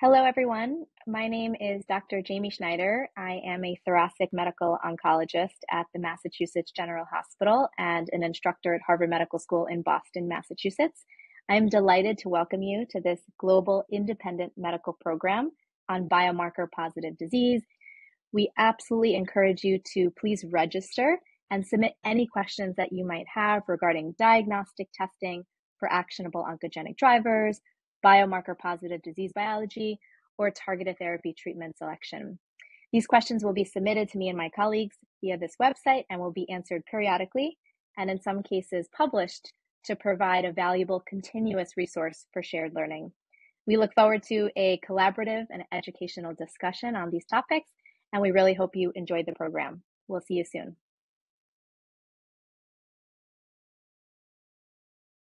Hello, everyone. My name is Dr. Jamie Schneider. I am a thoracic medical oncologist at the Massachusetts General Hospital and an instructor at Harvard Medical School in Boston, Massachusetts. I'm delighted to welcome you to this global independent medical program on biomarker positive disease. We absolutely encourage you to please register and submit any questions that you might have regarding diagnostic testing for actionable oncogenic drivers biomarker positive disease biology, or targeted therapy treatment selection. These questions will be submitted to me and my colleagues via this website and will be answered periodically and in some cases published to provide a valuable continuous resource for shared learning. We look forward to a collaborative and educational discussion on these topics, and we really hope you enjoyed the program. We'll see you soon.